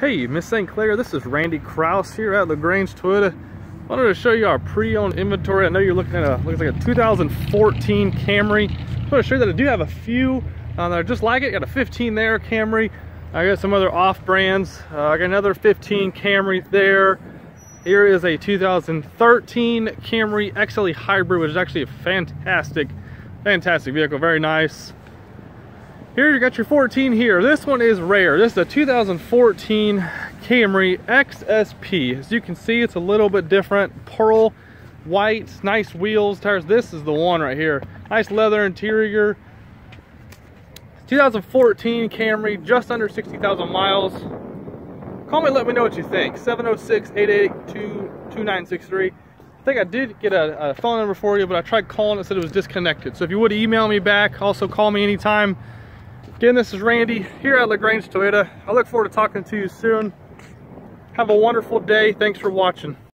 Hey, Miss St. Clair, this is Randy Kraus here at LaGrange Toyota. Wanted to show you our pre-owned inventory. I know you're looking at a looks like a 2014 Camry. I want to show you that I do have a few uh, that are just like it. Got a 15 there Camry. I got some other off brands. Uh, I got another 15 Camry there. Here is a 2013 Camry XLE Hybrid, which is actually a fantastic, fantastic vehicle. Very nice. Here you got your 14 here. This one is rare. This is a 2014 Camry XSP. As you can see, it's a little bit different. Pearl, white, nice wheels, tires. This is the one right here. Nice leather interior. 2014 Camry, just under 60,000 miles. Call me let me know what you think. 706-882-2963. I think I did get a, a, phone number for you, but I tried calling it, said it was disconnected. So if you would email me back, also call me anytime. Again, this is Randy here at LaGrange Toyota. I look forward to talking to you soon. Have a wonderful day. Thanks for watching.